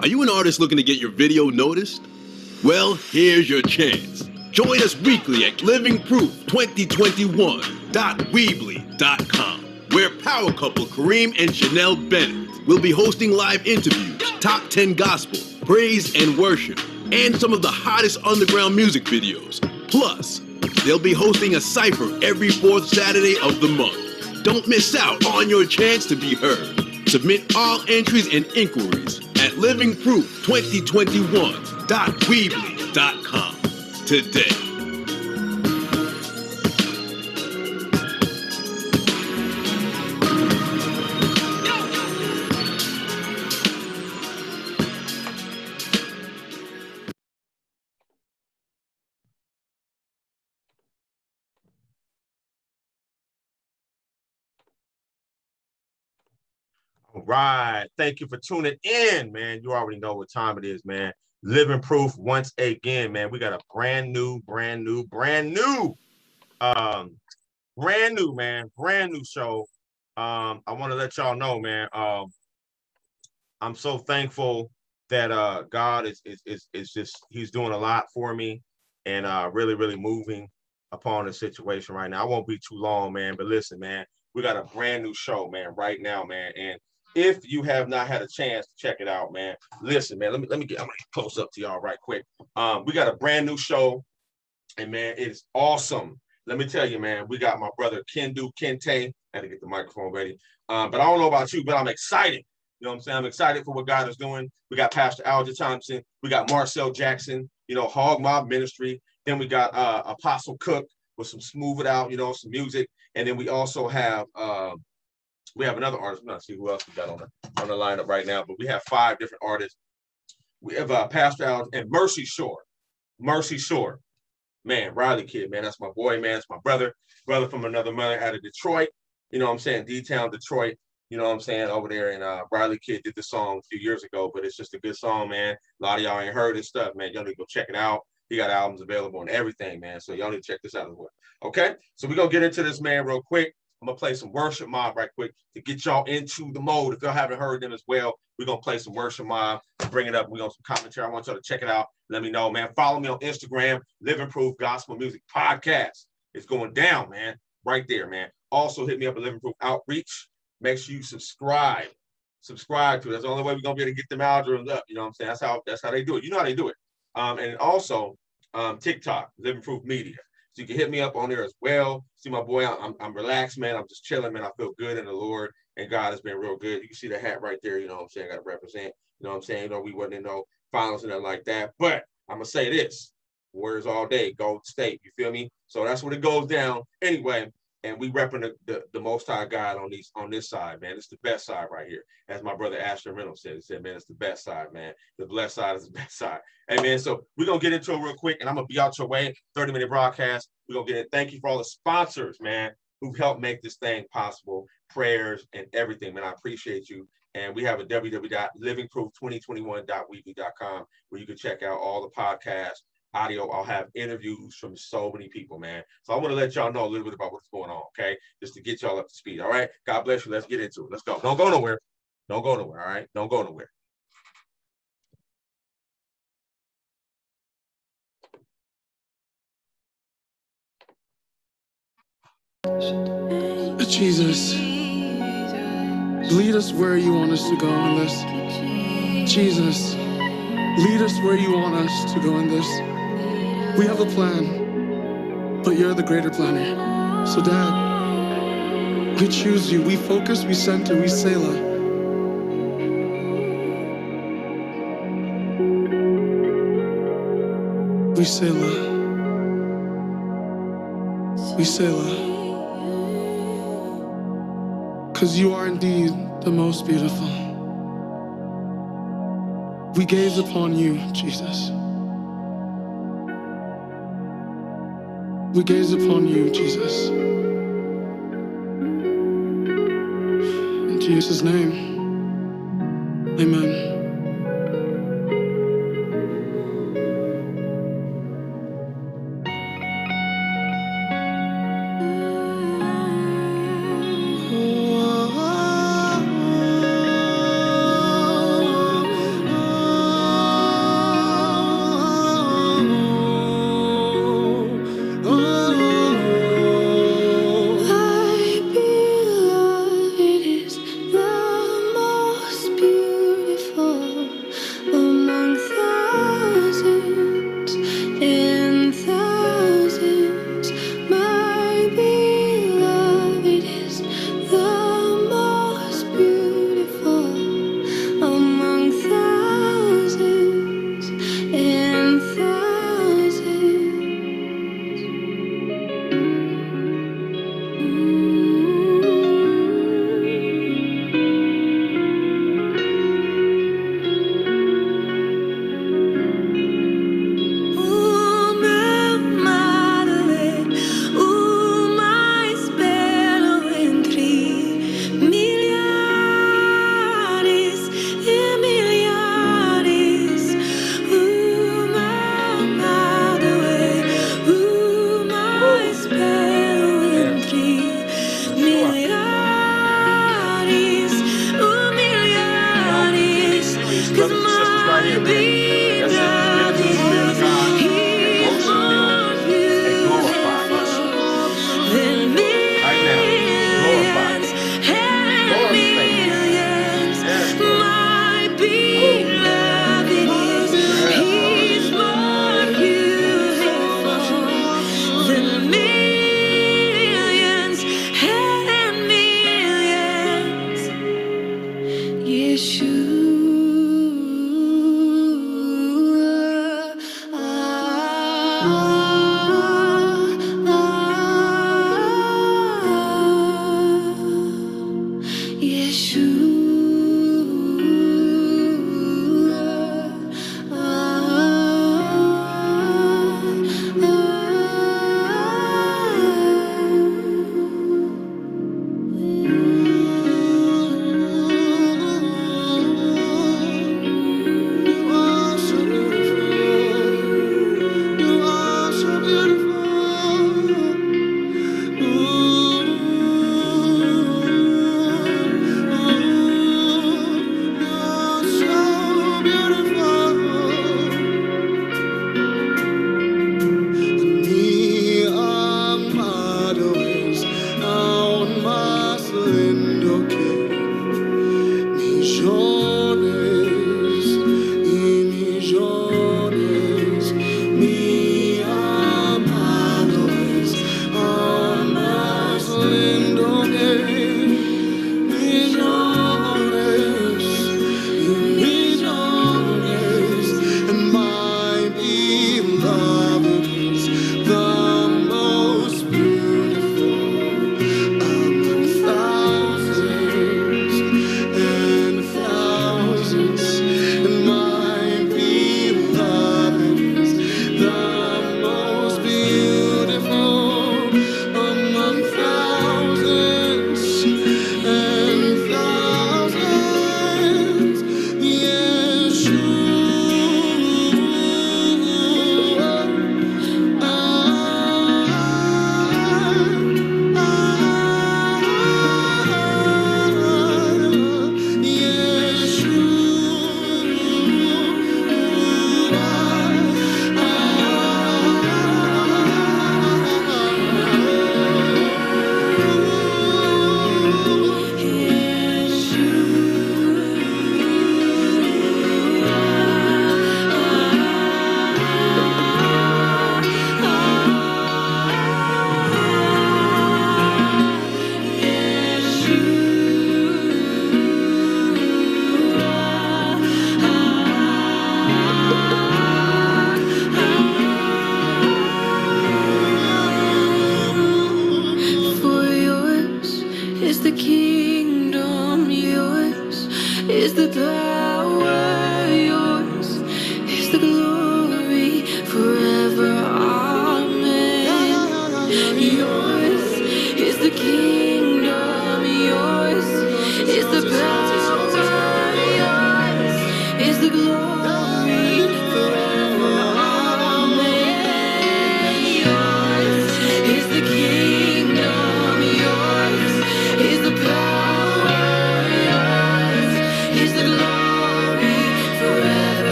Are you an artist looking to get your video noticed? Well, here's your chance. Join us weekly at livingproof2021.weebly.com, where power couple Kareem and Chanel Bennett will be hosting live interviews, top 10 gospel, praise and worship, and some of the hottest underground music videos. Plus, they'll be hosting a cipher every fourth Saturday of the month. Don't miss out on your chance to be heard. Submit all entries and inquiries at livingproof2021.weebly.com today. Right. Thank you for tuning in, man. You already know what time it is, man. Living proof once again, man. We got a brand new, brand new, brand new, um, brand new, man, brand new show. Um, I want to let y'all know, man. Um, I'm so thankful that uh God is is is is just He's doing a lot for me and uh really, really moving upon the situation right now. I won't be too long, man. But listen, man, we got a brand new show, man, right now, man. And if you have not had a chance to check it out, man, listen, man. Let me let me get. I'm gonna get close up to y'all right quick. Um, we got a brand new show, and man, it's awesome. Let me tell you, man. We got my brother Kendu Kente. I had to get the microphone ready. Um, but I don't know about you, but I'm excited. You know what I'm saying? I'm excited for what God is doing. We got Pastor Alja Thompson. We got Marcel Jackson. You know, Hog Mob Ministry. Then we got uh, Apostle Cook with some smooth it out. You know, some music. And then we also have. Uh, we have another artist. I'm not see who else we got on the on the lineup right now, but we have five different artists. We have uh, Pastor Allen and Mercy Shore. Mercy Shore, man, Riley Kid, man, that's my boy, man, it's my brother, brother from another mother out of Detroit. You know what I'm saying? D-Town, Detroit. You know what I'm saying? Over there, and uh, Riley Kid did the song a few years ago, but it's just a good song, man. A lot of y'all ain't heard this stuff, man. Y'all need to go check it out. He got albums available and everything, man. So y'all need to check this out as well. Okay, so we're gonna get into this, man, real quick. I'm gonna play some worship mob right quick to get y'all into the mode. If y'all haven't heard them as well, we're gonna play some worship mob, bring it up. We're gonna some commentary. I want y'all to check it out. Let me know, man. Follow me on Instagram, Living Proof Gospel Music Podcast. It's going down, man. Right there, man. Also hit me up at Living Proof Outreach. Make sure you subscribe. Subscribe to it. That's the only way we're gonna be able to get them algorithms up. You know what I'm saying? That's how that's how they do it. You know how they do it. Um, and also um, TikTok, Living Proof Media. So you can hit me up on there as well. See my boy, I'm, I'm relaxed, man. I'm just chilling, man. I feel good in the Lord, and God has been real good. You can see the hat right there. You know what I'm saying? I got to represent. You know what I'm saying? You know, we wasn't in no finals and nothing like that. But I'm gonna say this: Warriors all day, Gold State. You feel me? So that's what it goes down. Anyway, and we repping the, the, the, most high God on these on this side, man. It's the best side right here. As my brother Ashton Reynolds said, he said, man, it's the best side, man. The blessed side is the best side. Hey man, so we're gonna get into it real quick and I'm gonna be out your way. 30 minute broadcast. We're gonna get it. Thank you for all the sponsors, man, who helped make this thing possible. Prayers and everything, man. I appreciate you. And we have a www.livingproof2021.weebly.com where you can check out all the podcasts audio. I'll have interviews from so many people, man. So I want to let y'all know a little bit about what's going on, okay? Just to get y'all up to speed. All right. God bless you. Let's get into it. Let's go. Don't go nowhere. Don't go nowhere. All right. Don't go nowhere. Jesus, lead us where you want us to go in this. Jesus, lead us where you want us to go in this. We have a plan, but you're the greater planner. So, Dad, we choose you. We focus, we center, we Selah. We Selah. We Selah. Because you are indeed the most beautiful. We gaze upon you, Jesus. We gaze upon you, Jesus. In Jesus' name, amen.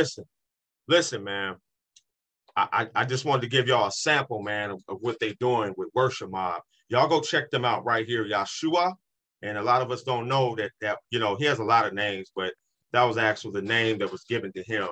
Listen, listen, man, I, I just wanted to give y'all a sample, man, of, of what they're doing with Worship Mob. Y'all go check them out right here, Yeshua. And a lot of us don't know that that you know he has a lot of names, but that was actually the name that was given to him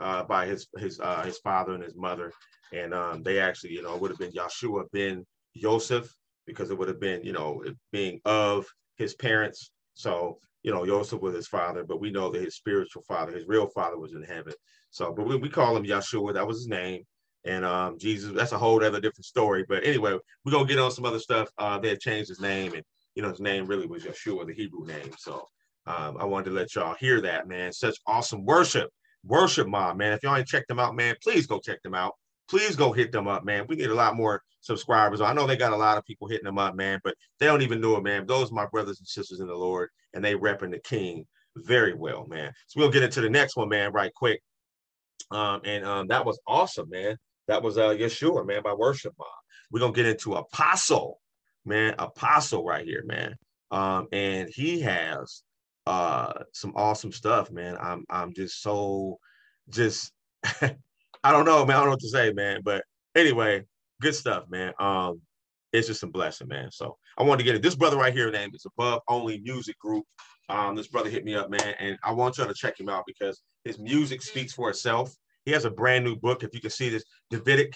uh, by his his uh, his father and his mother. And um, they actually, you know, would have been Yeshua ben Joseph because it would have been, you know, being of his parents. So, you know, Joseph was his father, but we know that his spiritual father, his real father, was in heaven. So, but we, we call him Yeshua. That was his name. And um, Jesus, that's a whole other different story. But anyway, we're gonna get on some other stuff. Uh, they had changed his name, and you know his name really was Yeshua, the Hebrew name. So um, I wanted to let y'all hear that, man. Such awesome worship, worship mob, man. If y'all ain't checked them out, man, please go check them out. Please go hit them up, man. We need a lot more subscribers. I know they got a lot of people hitting them up, man, but they don't even know it, man. Those are my brothers and sisters in the Lord, and they repping the King very well, man. So we'll get into the next one, man, right quick. Um, and um, that was awesome, man. That was uh, Yeshua, man, by Worship Mob. We're gonna get into Apostle, man, Apostle right here, man. Um, and he has uh some awesome stuff, man. I'm I'm just so just I don't know, man. I don't know what to say, man. But anyway, good stuff, man. Um, it's just a blessing, man. So I wanted to get it. This brother right here, name is Above Only Music Group. Um, this brother hit me up, man, and I want y'all to check him out because his music speaks for itself. He has a brand new book. If you can see this, Davidic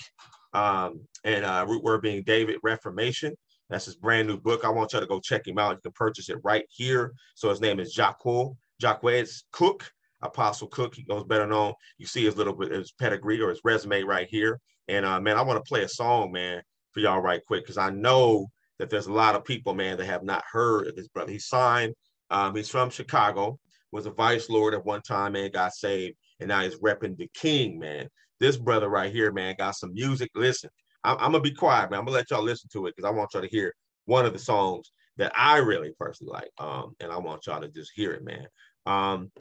um, and uh, root word being David Reformation. That's his brand new book. I want y'all to go check him out. You can purchase it right here. So his name is Jacques Jacques Cook, Apostle Cook. He goes better known. You see his little bit his pedigree or his resume right here. And uh, man, I want to play a song, man, for y'all right quick because I know that there's a lot of people, man, that have not heard of this brother. He signed. Um, he's from Chicago. Was a vice lord at one time, man. Got saved, and now he's repping the King, man. This brother right here, man, got some music. Listen, I'm, I'm gonna be quiet, man. I'm gonna let y'all listen to it because I want y'all to hear one of the songs that I really personally like. Um, and I want y'all to just hear it, man. Um,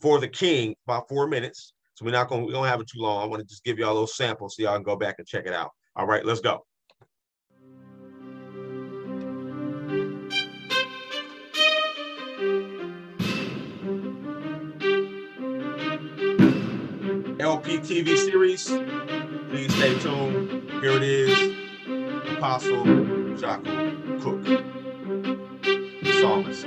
for the King, about four minutes. So we're not gonna we don't have it too long. I want to just give y'all those samples so y'all can go back and check it out. All right, let's go. LP TV series. Please stay tuned. Here it is. Apostle Jaco Cook, the psalmist.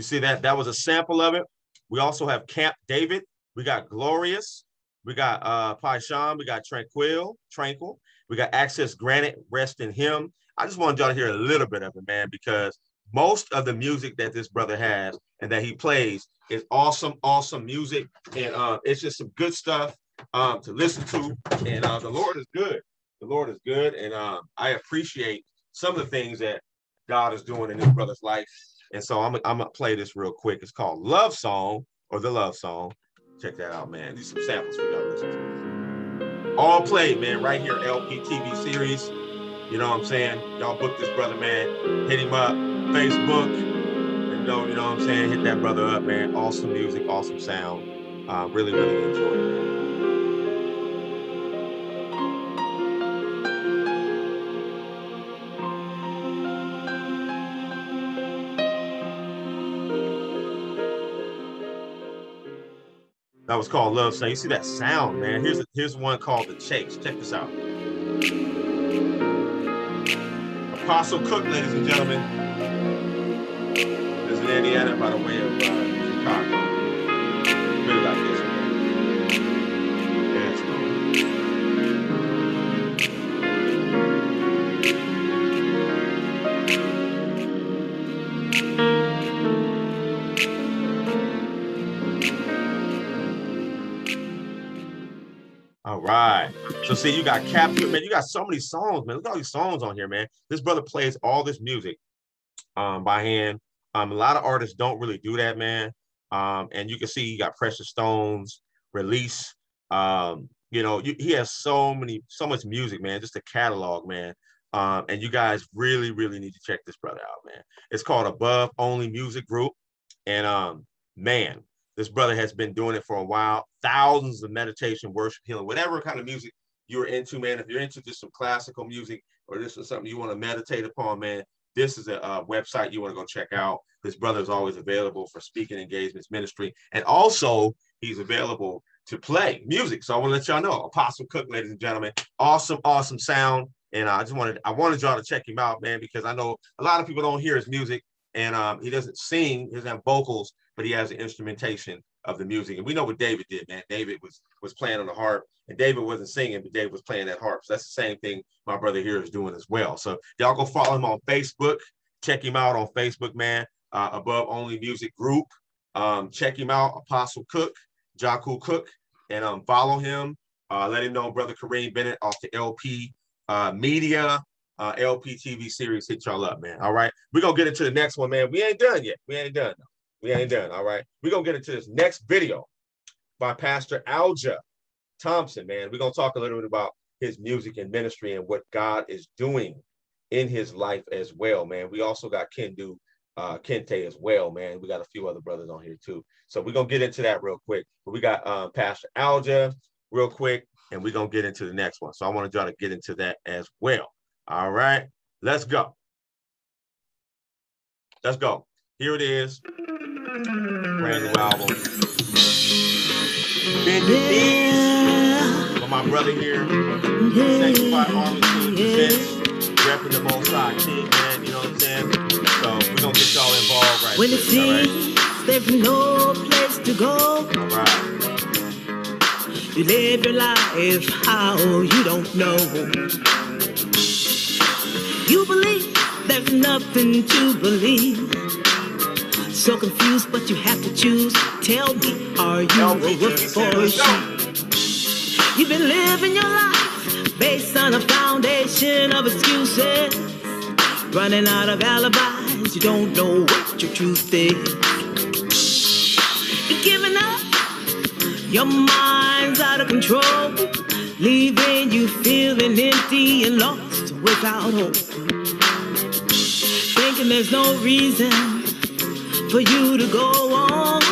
You see that that was a sample of it. We also have Camp David. We got Glorious. We got uh Paishan. We got Tranquil, Tranquil. We got Access Granted, Rest in Him. I just wanted y'all to hear a little bit of it, man, because most of the music that this brother has and that he plays is awesome, awesome music. And uh, it's just some good stuff um, to listen to. And uh, the Lord is good. The Lord is good. And uh, I appreciate some of the things that God is doing in this brother's life. And so I'm, I'm to play this real quick. It's called Love Song or The Love Song. Check that out, man. These some samples for y'all listen to. All played, man, right here, LP TV series. You know what I'm saying? Y'all book this brother, man. Hit him up, Facebook. And know, you know what I'm saying? Hit that brother up, man. Awesome music, awesome sound. Uh, really, really enjoy it, That was called Love Song. You see that sound, man. Here's here's one called The Chase. Check this out. Apostle Cook, ladies and gentlemen. This is Indiana by the way uh, So see, you got captured, man. You got so many songs, man. Look at all these songs on here, man. This brother plays all this music um, by hand. Um, a lot of artists don't really do that, man. Um, and you can see you got Precious Stones, Release. Um, you know, you, he has so many, so much music, man. Just a catalog, man. Um, and you guys really, really need to check this brother out, man. It's called Above Only Music Group. And um, man, this brother has been doing it for a while. Thousands of meditation, worship, healing, whatever kind of music you're into, man. If you're into just some classical music or this is something you want to meditate upon, man, this is a, website you want to go check out. This brother is always available for speaking engagements, ministry, and also he's available to play music. So I want to let y'all know, Apostle Cook, ladies and gentlemen, awesome, awesome sound. And I just wanted, I wanted y'all to check him out, man, because I know a lot of people don't hear his music, and um, he doesn't sing, he doesn't have vocals, but he has the instrumentation of the music. And we know what David did, man. David was was playing on the harp, and David wasn't singing, but David was playing that harp. So that's the same thing my brother here is doing as well. So y'all go follow him on Facebook. Check him out on Facebook, man. Uh, Above Only Music Group. Um, check him out, Apostle Cook, Jaku Cook, and um, follow him. Uh, let him know Brother Kareem Bennett off the LP uh, Media uh, LP TV series hit y'all up, man. All right, we're gonna get into the next one, man. We ain't done yet. We ain't done. We ain't done. All right. We're gonna get into this next video by Pastor Alja Thompson, man. We're gonna talk a little bit about his music and ministry and what God is doing in his life as well, man. We also got Kendu uh, Kente as well, man. We got a few other brothers on here too. So we're gonna get into that real quick. But we got um, Pastor Alja real quick, and we're gonna get into the next one. So I want to try to get into that as well. All right, let's go. Let's go. Here it is. Brand new album. Yeah. For my brother here, Sanctified Arlington presents, repping the Most High King, man. You know what I'm saying? So we're gonna get y'all involved right When it seems right? there's no place to go. Right. You live your life how you don't know. You believe there's nothing to believe. So confused, but you have to choose. Tell me, are you a wolf or a sheep? You've been living your life based on a foundation of excuses. Running out of alibis, you don't know what your truth is. You're giving up, your mind's out of control, leaving you feeling empty and lost without hope. Thinking there's no reason for you to go on.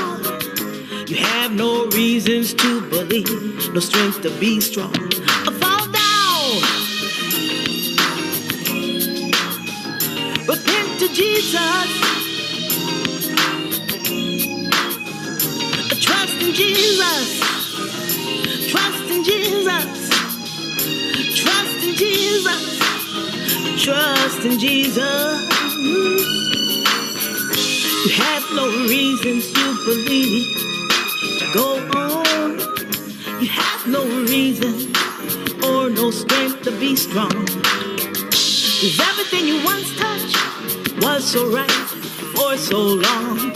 You have no reasons to believe, no strength to be strong. I fall down. Repent to Jesus. Trust in Jesus. Trust in Jesus. Trust in Jesus. Trust in Jesus. You have no reasons to believe. Go on. You have no reason or no strength to be strong. Cause everything you once touched was so right for so long.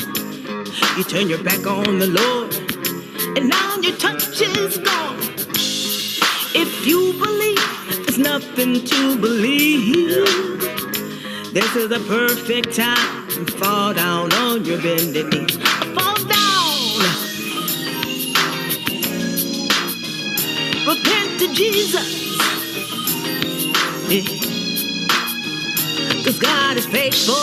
You turn your back on the Lord, and now your touch is gone. If you believe, there's nothing to believe. This is the perfect time to fall down on your bended knees. Fall down. Repent to Jesus. Yeah. Cause God is faithful.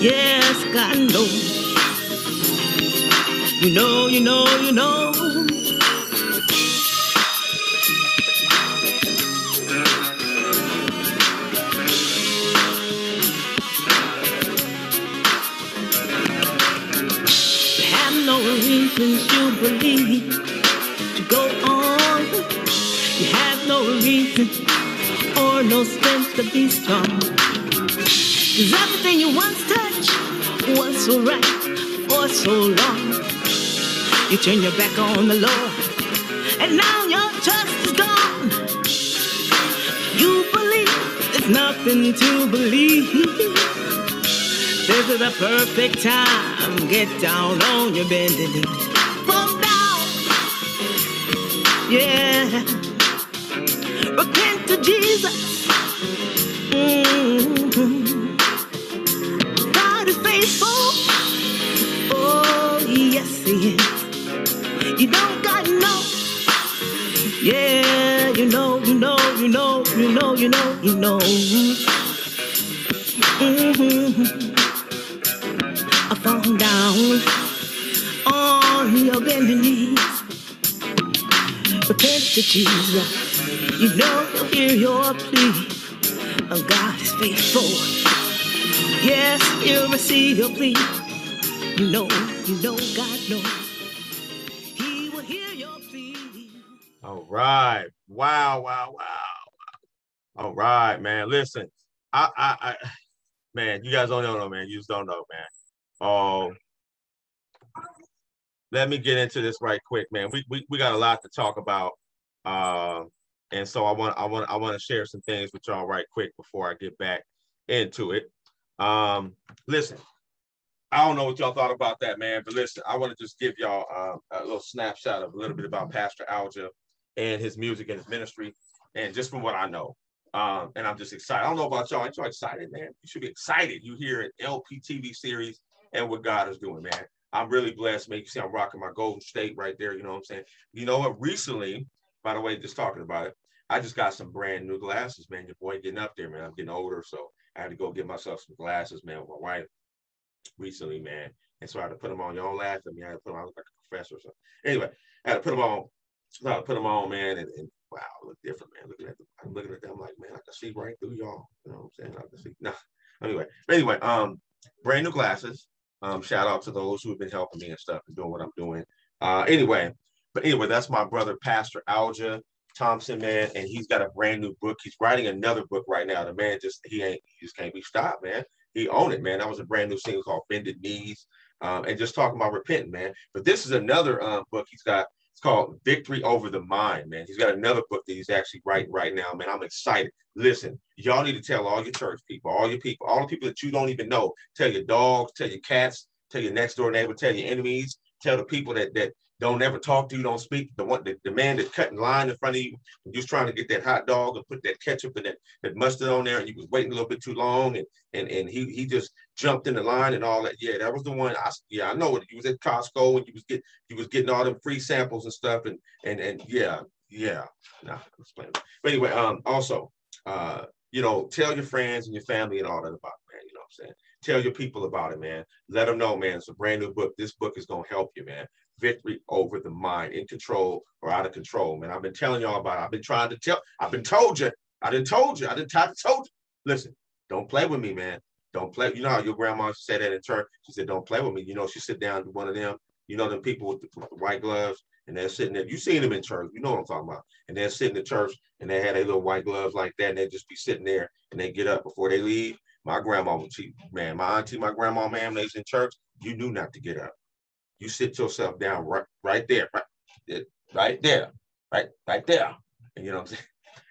Yes, God knows. You know, you know, you know. No strength to be strong. Cause everything you once touched was so right for so long. You turn your back on the Lord, and now your trust is gone. You believe there's nothing to believe. This is the perfect time. Get down on your bended knee. Fall down. Yeah. Repent to Jesus. Mm-hmm. God is faithful. Oh, yes, He is. You don't got no. Yeah, you know, you know, you know, you know, you know, you know. Mm-hmm fall down on your bending knees. Repent to Jesus. You know he'll hear your plea. Oh, God is faithful. Yes, he'll receive your plea. You know, you know, God knows. He will hear your plea. All right. Wow, wow, wow. All right, man. Listen, I, I, I, man, you guys don't know, man. You just don't know, man. Um, let me get into this right quick, man. We, we we got a lot to talk about, uh, and so I want I want I want to share some things with y'all right quick before I get back into it. Um, listen, I don't know what y'all thought about that, man, but listen, I want to just give y'all uh, a little snapshot of a little bit about Pastor Alja and his music and his ministry, and just from what I know. Um, and I'm just excited. I don't know about y'all. Aren't you excited, man? You should be excited. You hear an LPTV series and what God is doing, man. I'm really blessed, man. You see, I'm rocking my Golden State right there. You know what I'm saying? You know what? Recently, by the way, just talking about it, I just got some brand new glasses, man. Your boy getting up there, man. I'm getting older, so I had to go get myself some glasses, man, with my wife recently, man. And so I had to put them on. Y'all laugh at me. I had to put them on. I look like a professor or something. Anyway, I had to put them on. So I put them on, man, and, and wow, look different, man. Looking at them, I'm looking at them like, man, I can see right through y'all. You know what I'm saying? I can see. Nah. Anyway, anyway, um, brand new glasses. Um, shout out to those who have been helping me and stuff and doing what I'm doing. Uh, anyway, but anyway, that's my brother, Pastor Alja Thompson, man, and he's got a brand new book. He's writing another book right now. The man just he ain't he just can't be stopped, man. He owned it, man. That was a brand new single called Bended Knees, um, and just talking about repenting, man. But this is another uh, book he's got. It's called Victory Over the Mind, man. He's got another book that he's actually writing right now, man. I'm excited. Listen, y'all need to tell all your church people, all your people, all the people that you don't even know. Tell your dogs, tell your cats, tell your next door neighbor, tell your enemies, tell the people that that don't ever talk to you, don't speak. The one, the, the man that cut in line in front of you, you was trying to get that hot dog and put that ketchup and that, that mustard on there, and you was waiting a little bit too long, and and and he he just jumped in the line and all that. Yeah, that was the one. I yeah, I know it. He was at Costco and he was get he was getting all them free samples and stuff, and and and yeah, yeah. Nah, explain. But anyway, um, also, uh, you know, tell your friends and your family and all that about it, man. You know what I'm saying? Tell your people about it, man. Let them know, man. It's a brand new book. This book is gonna help you, man victory over the mind, in control or out of control. Man, I've been telling y'all about it. I've been trying to tell, I've been told you. I didn't told you. I didn't to told you. Listen, don't play with me, man. Don't play. You know how your grandma said that in church? She said, Don't play with me. You know, she sit down one of them, you know, them people with the, with the white gloves, and they're sitting there. You seen them in church, you know what I'm talking about. And they're sitting in church and they had a little white gloves like that, and they just be sitting there and they get up before they leave. My grandma would cheat, man. My auntie, my grandma, man, they was in church. You knew not to get up you sit yourself down right, right there, right, right there, right, right there. And you know?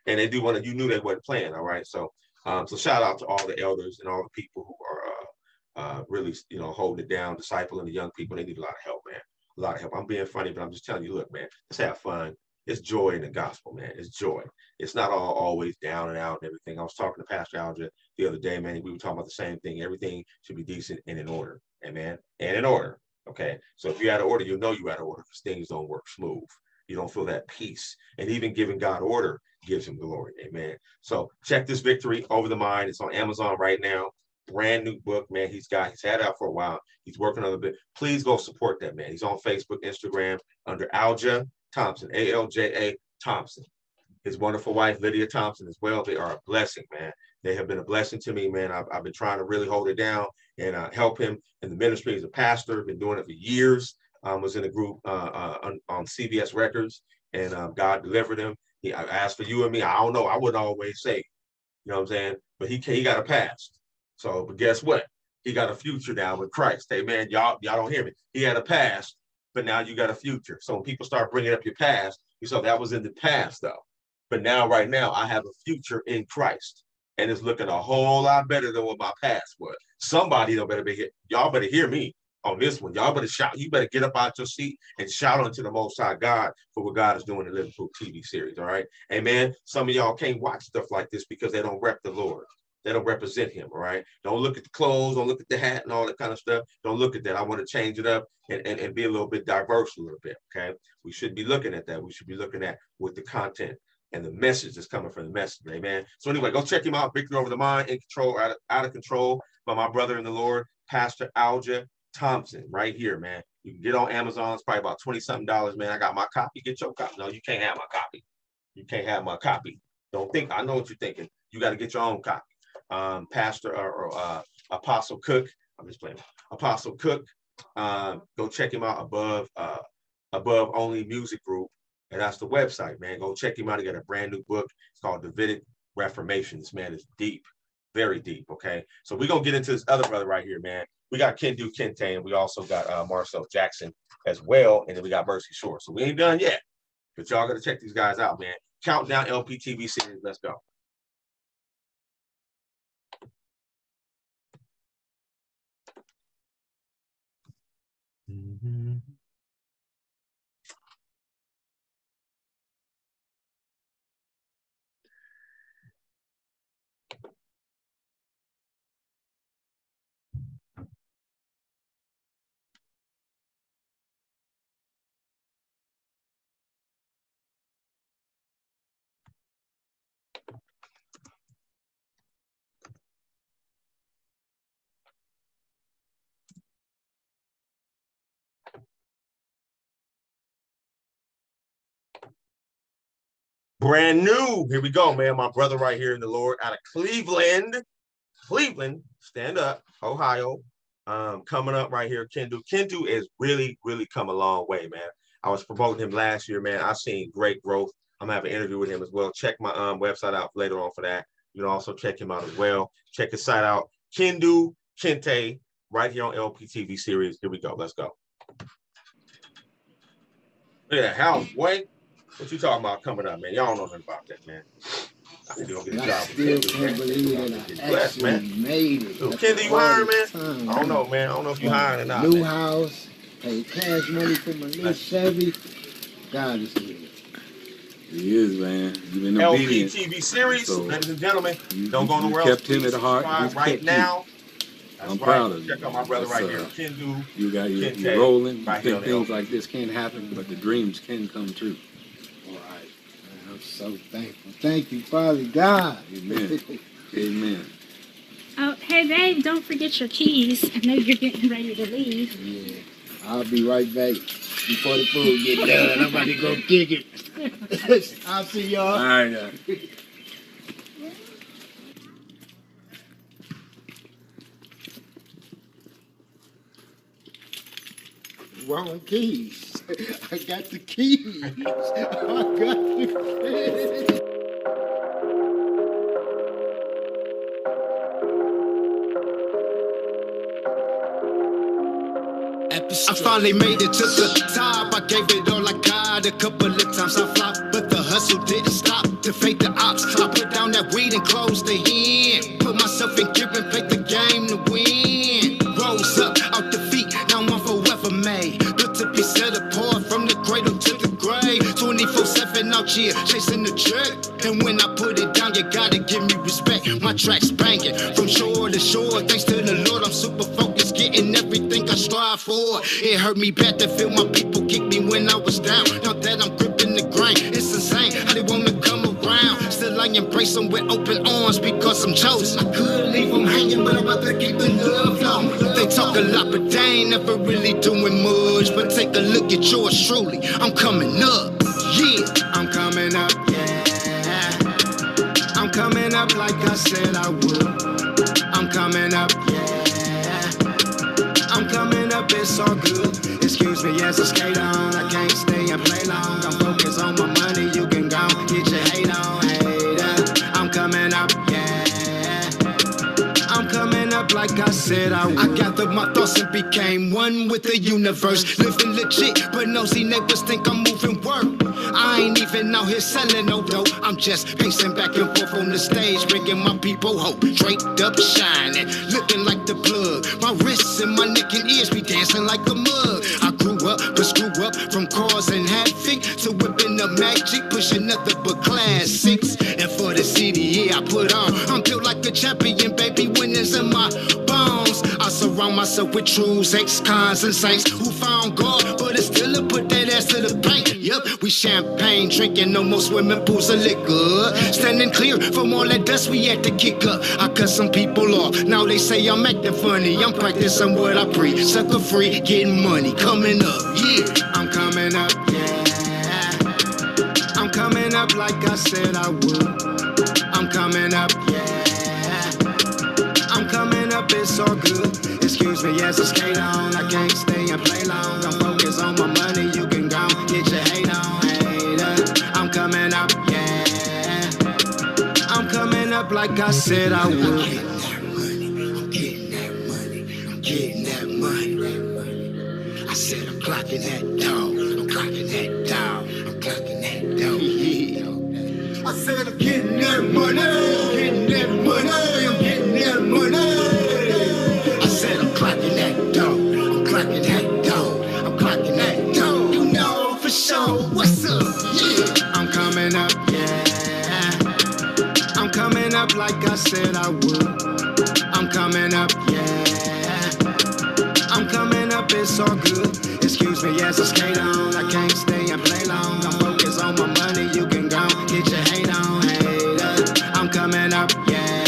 And they do want to, you knew they weren't playing, all right? So, um, so shout out to all the elders and all the people who are uh, uh, really, you know, holding it down, discipling the young people. They need a lot of help, man. A lot of help. I'm being funny, but I'm just telling you, look, man, let's have fun. It's joy in the gospel, man. It's joy. It's not all always down and out and everything. I was talking to Pastor Alja the other day, man. We were talking about the same thing. Everything should be decent and in order. Amen. And in order. Okay. So if you're out of order, you know you're out of order because things don't work smooth. You don't feel that peace. And even giving God order gives him glory. Amen. So check this victory over the mind. It's on Amazon right now. Brand new book, man. He's got, he's had out for a while. He's working on a bit. Please go support that man. He's on Facebook, Instagram under Alja Thompson, A L J A Thompson. His wonderful wife, Lydia Thompson, as well. They are a blessing, man. They have been a blessing to me, man. I've, I've been trying to really hold it down and uh, help him in the ministry as a pastor. Been doing it for years. Um, was in a group uh, uh, on, on, CBS Records, and um, God delivered him. He I asked for you and me. I don't know. I wouldn't always say, you know what I'm saying? But he he got a past. So, but guess what? He got a future now with Christ. Man, y'all y'all don't hear me. He had a past, but now you got a future. So when people start bringing up your past, you saw that was in the past though. But now, right now, I have a future in Christ and it's looking a whole lot better than what my past was. Somebody don't better be here. Y'all better hear me on this one. Y'all better shout. You better get up out your seat and shout unto the Most High God for what God is doing in Proof TV series. All right, Amen. Some of y'all can't watch stuff like this because they don't rep the Lord. They don't represent Him. All right. Don't look at the clothes. Don't look at the hat and all that kind of stuff. Don't look at that. I want to change it up and, and, and be a little bit diverse a little bit. Okay. We should be looking at that. We should be looking at with the content and the message is coming from the message. Amen. So anyway, go check him out. Victory over the mind, in control, out of, out of control by my brother in the Lord, Pastor Alja Thompson, right here, man. You can get on Amazon. It's probably about 20 something dollars, man. I got my copy. Get your copy. No, you can't have my copy. You can't have my copy. Don't think, I know what you're thinking. You got to get your own copy. Um, Pastor or, or uh, Apostle Cook, I'm just playing. Apostle Cook, uh, go check him out above, uh, above only music group and that's the website, man. Go check him out. He got a brand new book. It's called Davidic Reformation. This man is deep, very deep. Okay. So we're gonna get into this other brother right here, man. We got Kendu Kente, and we also got uh, Marcel Jackson as well. And then we got Mercy Shore. So we ain't done yet. But y'all gotta check these guys out, man. Countdown LPTV series. Let's go. Mm-hmm. Brand new. Here we go, man. My brother right here in the Lord out of Cleveland, Cleveland, stand up, Ohio. Um, coming up right here, Kendu. Kendu is really, really come a long way, man. I was promoting him last year, man. I've seen great growth. I'm gonna have an interview with him as well. Check my um, website out later on for that. You can also check him out as well. Check his site out, Kendu Kente, right here on LPTV series. Here we go. Let's go. Look at that house, boy. What you talking about coming up, man? Y'all don't know nothing about that, man. I think you're get a job. I still can't believe that I Blessed, man. made it. Yo, After you all hiring, man? time, I don't know, man. I don't know if you hiring or not. New man. house, paid cash money for my new Chevy. God is good. He is, man. You've been obedient. LPTV series, So, ladies and gentlemen. You, Don't go you nowhere else. kept him at heart. He's right now. I'm right. proud of you. Check out my brother right That's, here, uh, Kendu. You got you, Kente, rolling. You right here think things like this can't happen, but the dreams can come true. All right. Man, I'm so thankful. Thank you, Father God. Amen. Amen. Oh, hey babe, don't forget your keys. I know you're getting ready to leave. yeah. I'll be right back before the food get done. I'm about to go kick it. I'll see y'all. All right. Uh, Wrong keys. I got the keys. I got the keys. I finally made it to the top. I gave it all I got. A couple of times I flopped, but the hustle didn't stop. To fake the ops, I put down that weed and closed the hand. Put myself in gear and played the game to win. To the grave. 24 7 out here chasing the check. And when I put it down, you gotta give me respect. My tracks banging from shore to shore. Thanks to the Lord, I'm super focused, getting everything I strive for. It hurt me bad to feel my people kick me when I was down. Now that I'm gripping the grain, it's insane how they wanna I embrace them with open arms because I'm chosen. I could leave them hanging, but I'm about to keep the love flowing. They talk a lot, but they ain't never really doing much. But take a look at yours truly. I'm coming up. Yeah, I'm coming up. Yeah. I'm coming up like I said I would. I'm coming up, yeah. I'm coming up, it's all good. Excuse me as I skate on. I can't stay and play long. I'm focused on my money. You can like I said I would. I gathered my thoughts and became one with the universe. Living legit, but nosy neighbors think I'm moving work. I ain't even out here selling no dope. I'm just pacing back and forth on the stage, bringing my people hope. Draped up, shining, looking like the plug. My wrists and my neck and ears be dancing like a mug. I up, but screw up from cars and havoc to whipping up magic, pushing nothing but classics. And for the yeah, I put on. I'm built like a champion, baby. Winners in my bones. I surround myself with truths, ex-cons and saints who found God, but it's still a put that ass to the paint. We champagne drinking, no more swimming pools of liquor. Standing clear from all that dust we had to kick up. I cut some people off. Now they say I'm acting funny. I'm practicing what I preach. Sucker free, getting money, coming up. Yeah, I'm coming up. Yeah, I'm coming up like I said I would. I'm coming up. Yeah, I'm coming up. It's all good. Excuse me as I skate on. I can't stay and play long. I'm focused on my money. You can up like I said I would. I'm getting that money. I'm getting that money. I'm getting that money. I said I'm clocking that dough. I'm clocking that dough. I'm clocking that dough. I said I'm getting that money. I'm getting that money. I'm getting that money. I said I'm clocking that dough. I'm clocking that up like I said I would. I'm coming up. Yeah. I'm coming up. It's all good. Excuse me as I skate on. I can't stay and play long. I'm focused on my money. You can go get your hate on, hater. I'm coming up. Yeah.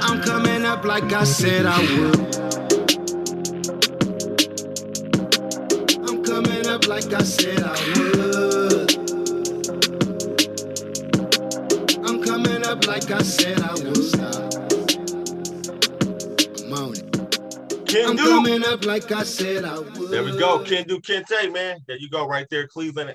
I'm coming up like I said I would. I'm coming up like I said I would. Like I said I would. I'm on it. Ken I'm Do. coming up like I said I would. There we go. Kendu Kente, man. There you go, right there, Cleveland.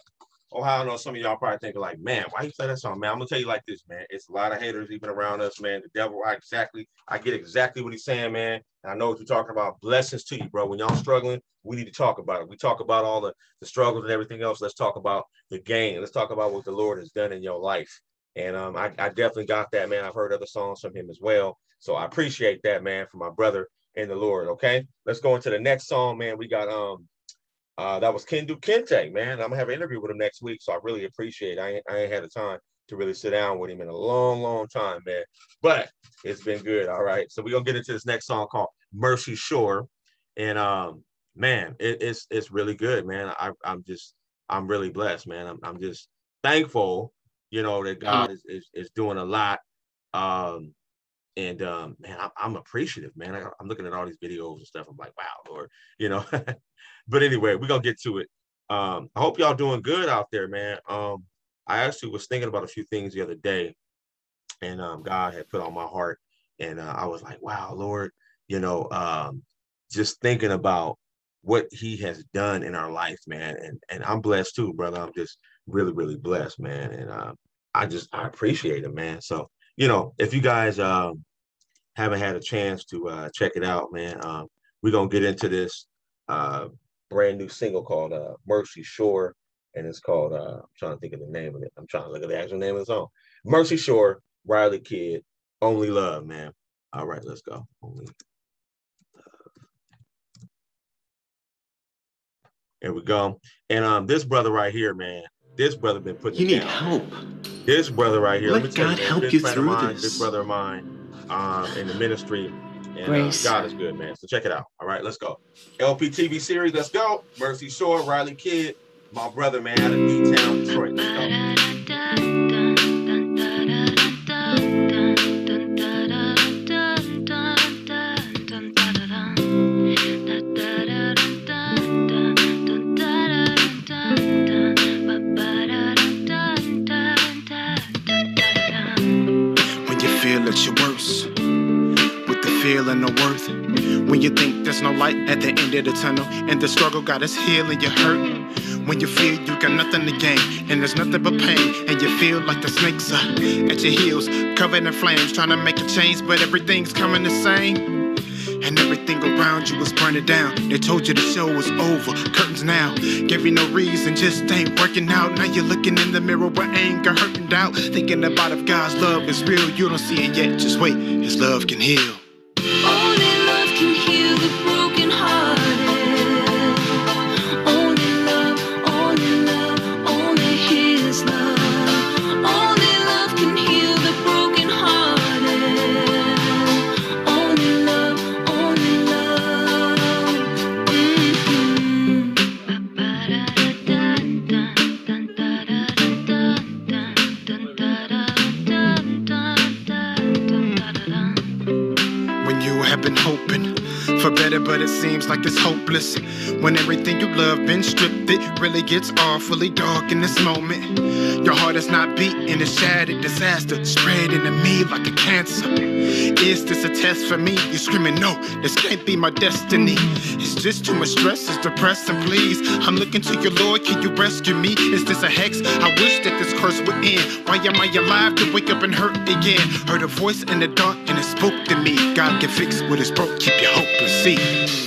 Ohio, I know some of y'all probably thinking like, man, why you play that song, man? I'm gonna tell you like this, man. It's a lot of haters even around us, man. The devil, I exactly, I get exactly what he's saying, man. And I know what you're talking about. Blessings to you, bro. When y'all struggling, we need to talk about it. We talk about all the, the struggles and everything else. Let's talk about the gain. Let's talk about what the Lord has done in your life. And um, I, I definitely got that, man. I've heard other songs from him as well. So I appreciate that, man, for my brother in the Lord. Okay. Let's go into the next song, man. We got um uh, that was Kendu Kente, man. I'm gonna have an interview with him next week, so I really appreciate. It. I ain't, I ain't had the time to really sit down with him in a long, long time, man. But it's been good. All right, so we're gonna get into this next song called Mercy Shore, and um, man, it, it's it's really good, man. I, I'm just I'm really blessed, man. I'm I'm just thankful, you know, that God is is, is doing a lot. Um, and um, man, I'm, I'm appreciative, man. I, I'm looking at all these videos and stuff. I'm like, wow, Lord, you know. but anyway, we're gonna get to it. Um, I hope y'all doing good out there, man. Um, I actually was thinking about a few things the other day, and um, God had put on my heart, and uh, I was like, wow, Lord, you know, um, just thinking about what He has done in our life, man, and and I'm blessed too, brother. I'm just really, really blessed, man, and uh, I just I appreciate it, man. So you know, if you guys um, haven't had a chance to uh, check it out, man, um, we're gonna get into this uh, brand new single called uh, Mercy Shore, and it's called uh, I'm trying to think of the name of it. I'm trying to look at the actual name of the song. Mercy Shore, Riley Kidd, Only Love, man. All right, let's go. Only. There we go. And um, this brother right here, man, this brother been putting. You need down. help. This brother right here. Let tell God man, help this you through mine, this. This brother of mine um, in the ministry. And uh, God is good, man. So check it out. All right, let's go. LPTV series, let's go. Mercy Shore, Riley Kidd, my brother, man, out of D-Town, Detroit. Let's go. At your worst, with the feeling of worth. When you think there's no light at the end of the tunnel, and the struggle got us healing, you're hurting. When you feel you got nothing to gain, and there's nothing but pain, and you feel like the snakes are at your heels, covered in flames, trying to make a change, but everything's coming the same. And everything around you was burning down. They told you the show was over, curtains now. Gave you no reason, just ain't working out. Now you're looking in the mirror with anger, hurting doubt. Thinking about if God's love is real. You don't see it yet, just wait, His love can heal. But it seems like it's hopeless. When everything you love been stripped, it really gets awfully dark in this moment. Your heart is not beating, it's shattered, disaster spreading to me like a cancer. Is this a test for me? You're screaming, no, this can't be my destiny. It's just too much stress, it's depressing, please. I'm looking to you, Lord, can you rescue me? Is this a hex? I wish that this curse would end. Why am I alive to wake up and hurt again? Heard a voice in the dark and it spoke to me. God can fix what is broke, keep your hope and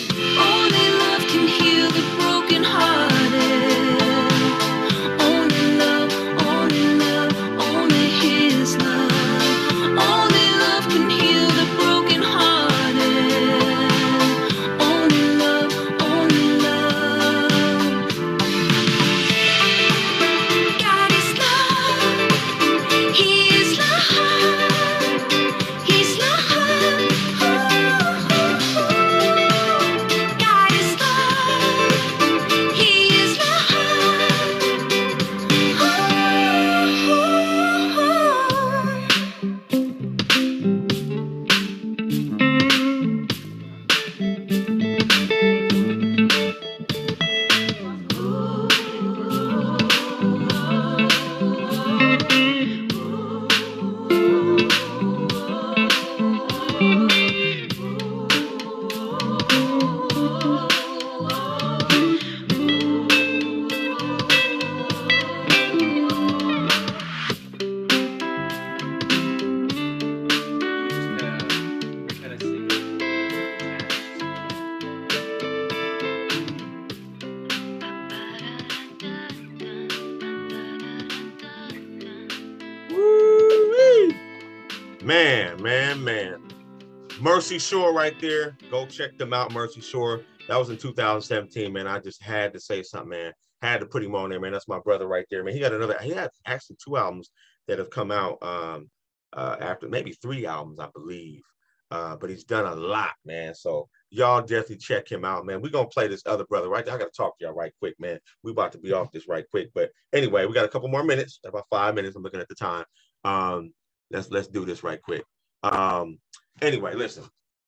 Mercy Shore right there. Go check them out, Mercy Shore. That was in 2017, man. I just had to say something, man. Had to put him on there, man. That's my brother right there, man. He got another, he had actually two albums that have come out um, uh, after maybe three albums, I believe. Uh, but he's done a lot, man. So y'all definitely check him out, man. We're gonna play this other brother right there. I gotta talk to y'all right quick, man. We about to be off this right quick. But anyway, we got a couple more minutes, about five minutes. I'm looking at the time. Um, let's let's do this right quick. Um, anyway, listen.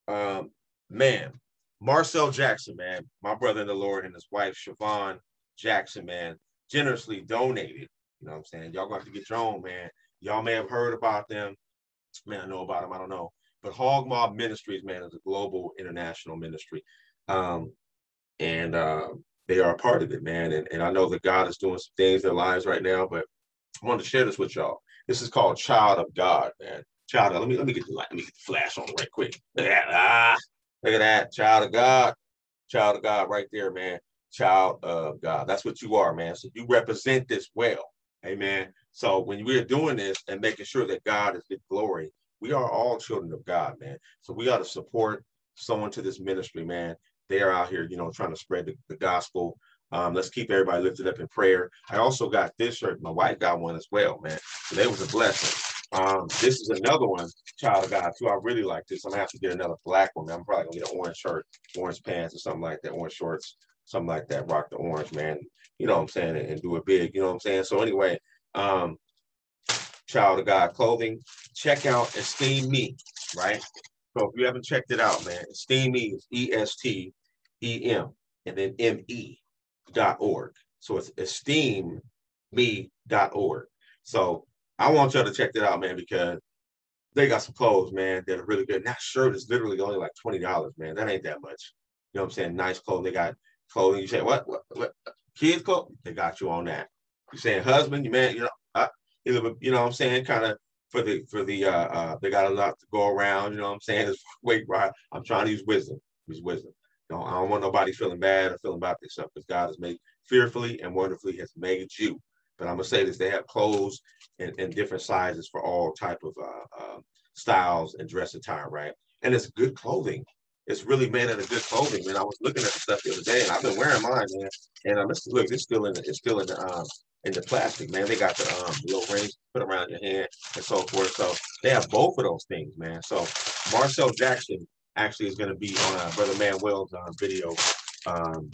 Um, man, Marcel Jackson, man, my brother in the Lord and his wife Siobhan Jackson, man, generously donated. You know what I'm saying? Y'all gonna have to get your own, man. Y'all may have heard about them. Man, I know about them. I don't know. But Hog Mob Ministries, man, is a global international ministry. Um, and uh, they are a part of it, man. And, and I know that God is doing some things in their lives right now, but I want to share this with y'all. This is called Child of God, man. Child let me let me get the light, let me get the flash on right quick. Look at that. Ah, look at that. Child of God. Child of God right there, man. Child of God. That's what you are, man. So you represent this well. Amen. So when we're doing this and making sure that God is the glory, we are all children of God, man. So we got to support someone to this ministry, man. They are out here, you know, trying to spread the, the gospel. Um, let's keep everybody lifted up in prayer. I also got this shirt. My wife got one as well, man. So that was a blessing. Um, this is another one, child of God, too. I really like this. I'm gonna have to get another black one. I'm probably gonna get an orange shirt, orange pants, or something like that, orange shorts, something like that. Rock the orange, man. You know what I'm saying, and, and do it big. You know what I'm saying. So anyway, um, child of God clothing, check out Esteem Me, right? So if you haven't checked it out, man, Esteem Me is E S T E M and then M E dot org. So it's esteem me dot org. So I want y'all to check that out, man, because they got some clothes, man, that are really good. And that shirt is literally only like $20, man. That ain't that much. You know what I'm saying? Nice clothes. They got clothing. You say, what? What? what? Kids clothes? They got you on that. You saying husband, you man, you know, uh, you know what I'm saying? Kind of for the for the uh, uh they got a lot to go around, you know what I'm saying? It's wait, right. I'm trying to use wisdom. Use wisdom. You know, I don't want nobody feeling bad or feeling about themselves because God has made fearfully and wonderfully has made you. But I'm gonna say this: they have clothes in, different sizes for all type of uh, uh, styles and dress attire, right? And it's good clothing. It's really made out of good clothing, man. I was looking at the stuff the other day, and I've been wearing mine, man. And um, it's, look, it's still in the, it's still in the um, in the plastic, man. They got the um, little rings put around your hand and so forth. So they have both of those things, man. So Marcel Jackson actually is going to be on uh, Brother Manuel's uh, video um,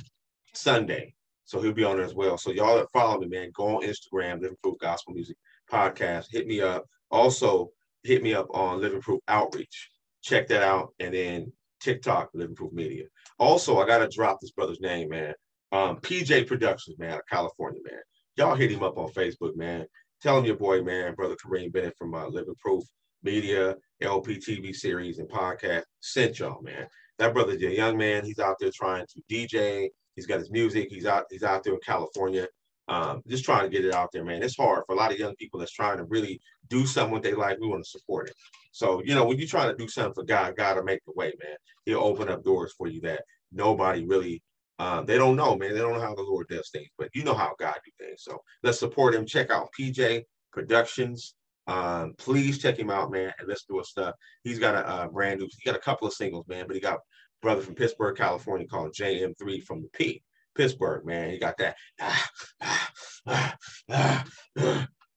Sunday. So he'll be on there as well. So y'all that follow me, man, go on Instagram, Living Proof Gospel Music Podcast. Hit me up. Also, hit me up on Living Proof Outreach. Check that out. And then TikTok, Living Proof Media. Also, I got to drop this brother's name, man. Um, PJ Productions, man, out of California, man. Y'all hit him up on Facebook, man. Tell him your boy, man, brother Kareem Bennett from uh, Living Proof Media, LPTV series and podcast sent y'all, man. That brother's a young man. He's out there trying to DJ. He's got his music. He's out. He's out there in California, um, just trying to get it out there, man. It's hard for a lot of young people that's trying to really do something they like. We want to support it. So you know, when you're trying to do something for God, God will make the way, man. He'll open up doors for you that nobody really. Um, they don't know, man. They don't know how the Lord does things, but you know how God do things. So let's support him. Check out PJ Productions. Um, please check him out, man, and let's do a stuff. He's got a, a brand new. He got a couple of singles, man, but he got brother from Pittsburgh, California, called JM3 from the P. Pittsburgh, man. He got that.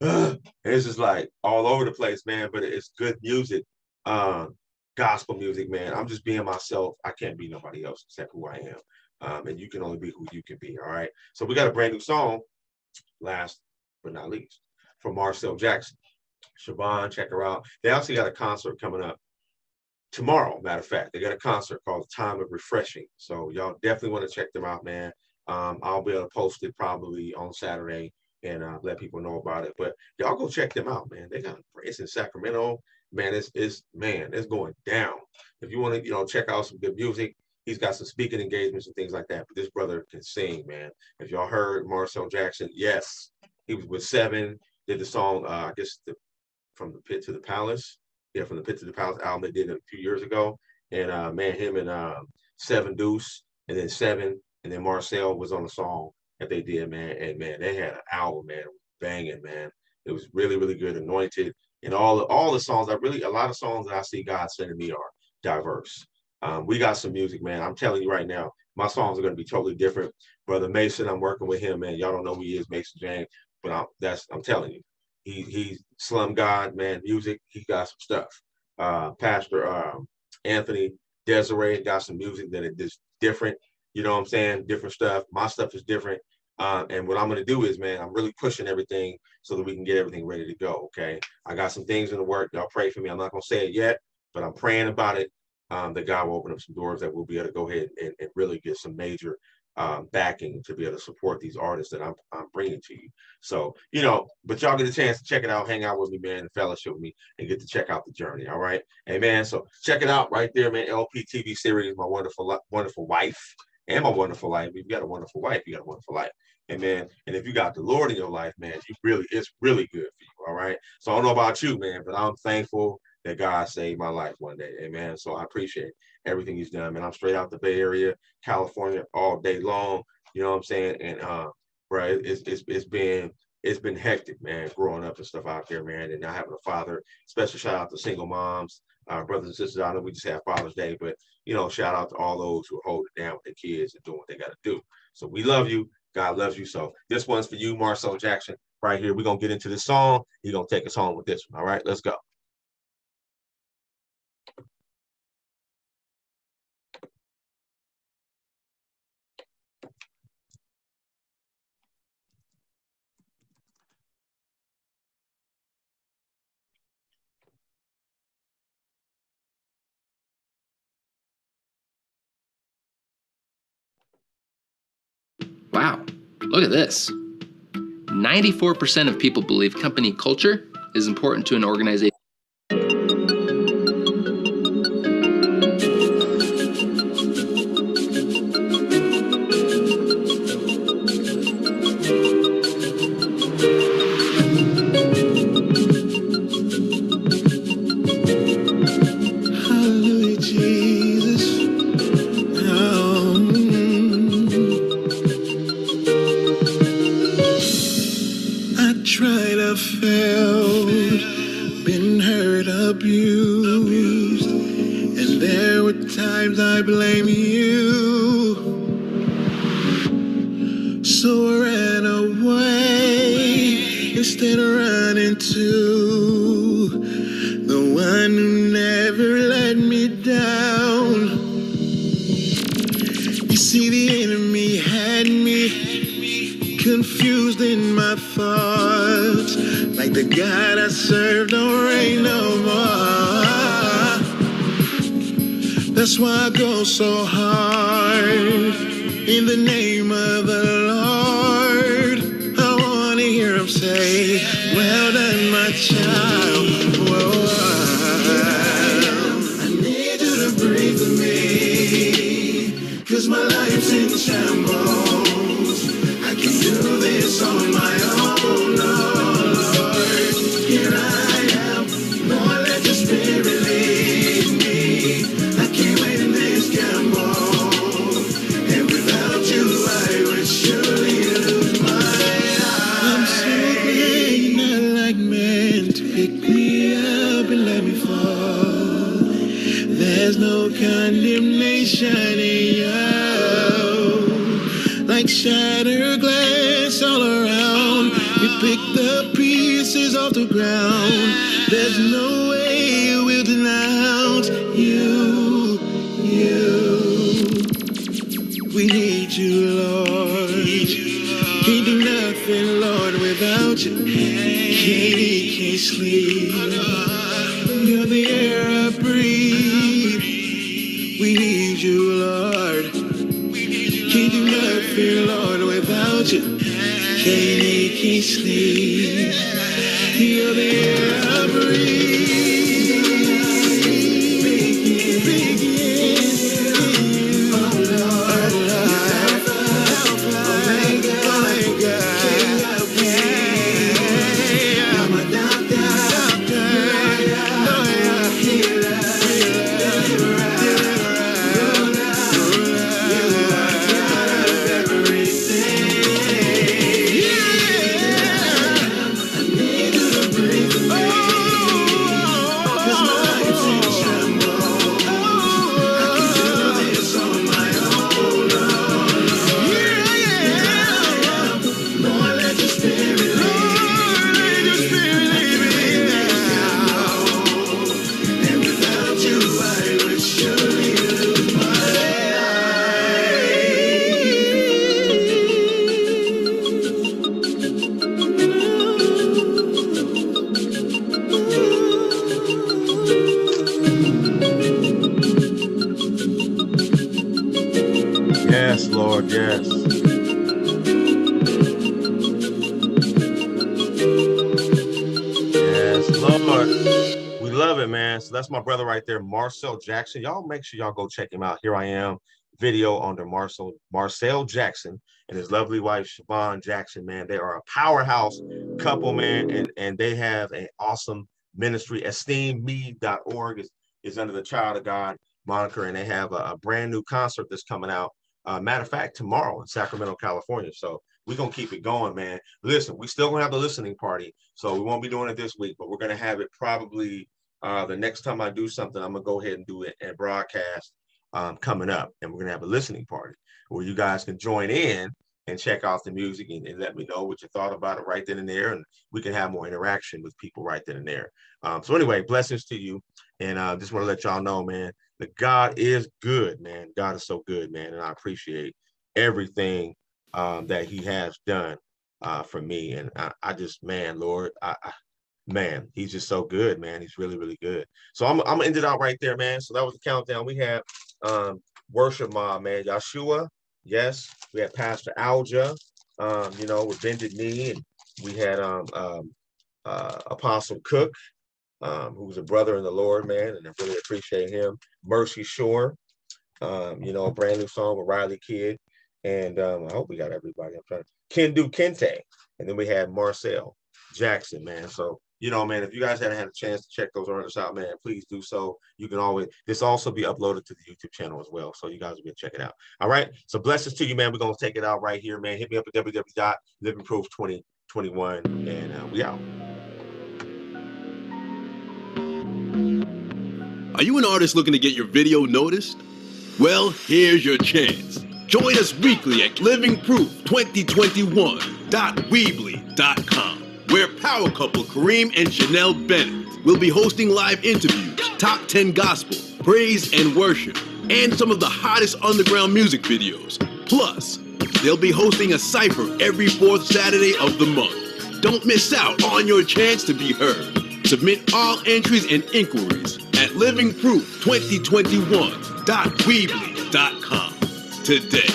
and it's just like all over the place, man. But it's good music, um, gospel music, man. I'm just being myself. I can't be nobody else except who I am. Um, and you can only be who you can be. All right. So we got a brand new song, last but not least, from Marcel Jackson. Siobhan, check her out. They also got a concert coming up tomorrow. Matter of fact, they got a concert called Time of Refreshing. So y'all definitely want to check them out, man. Um, I'll be able to post it probably on Saturday and uh, let people know about it. But y'all go check them out, man. They got it's in Sacramento. Man, it's it's man, it's going down. If you want to, you know, check out some good music, he's got some speaking engagements and things like that. But this brother can sing, man. If y'all heard Marcel Jackson, yes, he was with Seven, did the song, uh, I guess the from the pit to the palace. Yeah, from the Pits of the palace album they did a few years ago. And uh, man, him and um, Seven Deuce, and then Seven, and then Marcel was on the song that they did, man. And man, they had an album, man, banging, man. It was really, really good. Anointed, And all all the songs, I really a lot of songs that I see God sending me are diverse. Um, we got some music, man. I'm telling you right now, my songs are going to be totally different. Brother Mason, I'm working with him, man. Y'all don't know who he is, Mason James, but I'm, that's I'm telling you, he he's Slum God, man. Music, he got some stuff. Uh, Pastor um, Anthony Desiree got some music that is different. You know what I'm saying? Different stuff. My stuff is different. Uh, and what I'm to do is, man, I'm really pushing everything so that we can get everything ready to go. Okay. I got some things in the work. Y'all pray for me. I'm not to say it yet, but I'm praying about it. Um, that God will open up some doors that we'll be able to go ahead and, and really get some major um, backing to be able to support these artists that I'm, I'm bringing to you. So, you know, but y'all get a chance to check it out, hang out with me, man, and fellowship with me, and get to check out the journey. All right. Man. So check it out right there, man. LP TV series, my wonderful, wonderful wife and my wonderful life. If you got a wonderful wife, you got a wonderful life. Amen. And if you got the Lord in your life, man, you really, it's really good for you. All right. So I don't know about you, man, but I'm thankful that God saved my life one day. Amen. So I appreciate everything he's done. Man, I'm straight out the Bay Area, California all day long. You know what I'm saying? And uh, right, it's it's it's been it's been hectic, man, growing up and stuff out there, man, and not having a father. Special shout out to single moms, uh, brothers and sisters. I know we just had Father's Day, but you know, shout out to all those who are holding down with their kids and doing what they got to do. So we love you. God loves you. So this one's for you, Marcel Jackson, right here. We're gonna get into this song. He's gonna take us home with this one. All right, let's go. Look at this. 94% of people believe company culture is important to an organization. Like shattered glass all around. You pick the pieces off the ground. There's no way we'll denounce you. You. We need you, Lord. Can't do nothing, Lord, without you. Can't can't sleep. Sleep. You're the Lord. Yes. Yes, Lord. We love it, man. So that's my brother right there, Marcel Jackson. Y'all make sure y'all go check him out. Here I am, video under Marcel Marcel Jackson and his lovely wife Siobhan Jackson. Man, they are a powerhouse couple, man, and and they have an awesome ministry. Esteemme.org is is under the Child of God moniker, and they have a, a brand new concert that's coming out. Uh, matter of fact, tomorrow in Sacramento, California. So we're gonna keep it going, man. Listen, we still gonna have the listening party, so we won't be doing it this week, but we're gonna have it probably uh, the next time I do something. I'm gonna go ahead and do it and broadcast um, coming up, and we're gonna have a listening party where you guys can join in and check out the music and, and, let me know what you thought about it right then and there, and we can have more interaction with people right then and there. Um, so anyway, blessings to you, and I uh, just want to let y'all know, man, that God is good, man. God is so good, man, and I appreciate everything um, that He has done uh, for me, and I, I, just, man, Lord, I, I, man, He's just so good, man. He's really, really good. So I'm, I'm gonna end it out right there, man. So that was the countdown. We had um, worship mob, man. Yeshua, yes. We had Pastor Alja, um, you know, with bended knee, and we had um, um, uh, Apostle Cook, um, who's a brother in the Lord, man, and I really appreciate him. Mercy Shore, um, you know, a brand new song with Riley Kidd, and um, I hope we got everybody. I'm trying to Kendu Kente, and then we had Marcel Jackson, man. So you know, man, if you guys haven't had a chance to check those artists out, man, please do so. You can always this also be uploaded to the YouTube channel as well, so you guys will be check it out. All right, so blessings to you, man. We're gonna take it out right here, man. Hit me up at www.livingproof2021, and uh, we out. Are you an artist looking to get your video noticed? Well, here's your chance. Join us weekly at livingproof2021.weebly.com, where power couple Kareem and Chanel Bennett will be hosting live interviews, top 10 gospel, praise and worship, and some of the hottest underground music videos. Plus, they'll be hosting a cipher every fourth Saturday of the month. Don't miss out on your chance to be heard. Submit all entries and inquiries at livingproof2021.weebly.com today.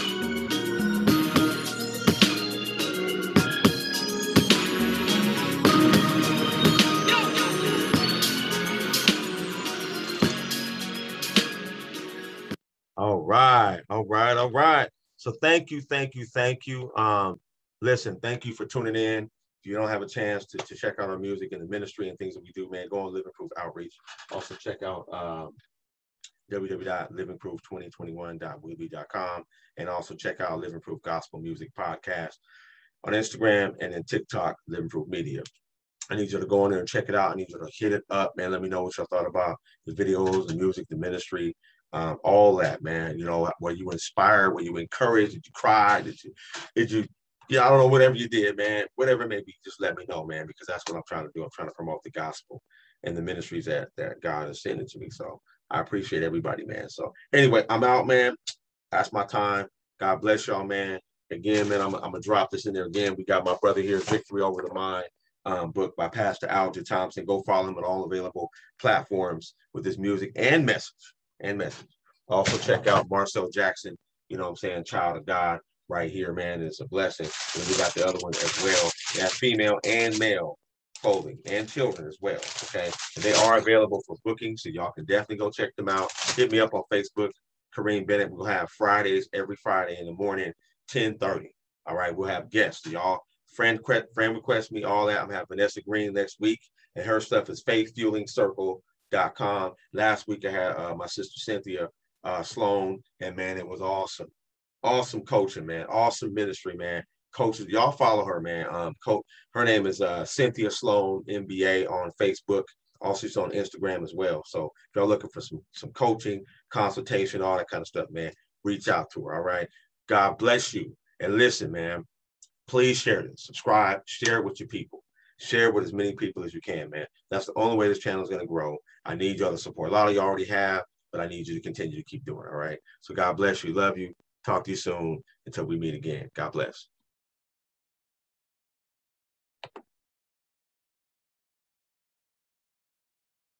All right, all right, all right. So thank you, thank you, thank you. Um, listen, thank you for tuning in you don't have a chance to, to check out our music and the ministry and things that we do, man, go on Living Proof Outreach. Also check out um, www.livingproof2021.weebly.com and also check out Living Proof Gospel Music Podcast on Instagram and then TikTok, Living Proof Media. I need you to go in there and check it out. I need you to hit it up, man. Let me know what y'all thought about the videos, the music, the ministry, um, all that, man. You know, were you inspired, were you encouraged, did you cry, did you, did you yeah, I don't know, whatever you did, man, whatever it may be, just let me know, man, because that's what I'm trying to do. I'm trying to promote the gospel and the ministries that that God is sending to me. So I appreciate everybody, man. So anyway, I'm out, man. That's my time. God bless y'all, man. Again, man, I'm, I'm gonna drop this in there again. We got my brother here, Victory Over the Mind, um, book by Pastor Alja Thompson. Go follow him on all available platforms with his music and message and message. Also check out Marcel Jackson. You know what I'm saying, Child of God right here, man. It's a blessing. And we got the other one as well. That's female and male clothing and children as well. Okay. And they are available for booking. So y'all can definitely go check them out. Hit me up on Facebook, Kareem Bennett. We'll have Fridays every Friday in the morning, 1030. All right. We'll have guests. Y'all friend friend request me all that. I'm having Vanessa Green next week. And her stuff is faithfuelingcircle.com. Last week I had uh, my sister Cynthia uh, Sloan, and man, it was awesome awesome coaching, man. Awesome ministry, man. Coaches, y'all follow her, man. Um, coach, her name is uh, Cynthia Sloan MBA on Facebook. Also, she's on Instagram as well. So if y'all looking for some some coaching, consultation, all that kind of stuff, man, reach out to her. All right. God bless you. And listen, man, please share this, subscribe, share it with your people. Share it with as many people as you can, man. That's the only way this channel is going to grow. I need y'all to support. A lot of you already have, but I need you to continue to keep doing. All right. So God bless you. Love you. Talk to you soon until we meet again. God bless.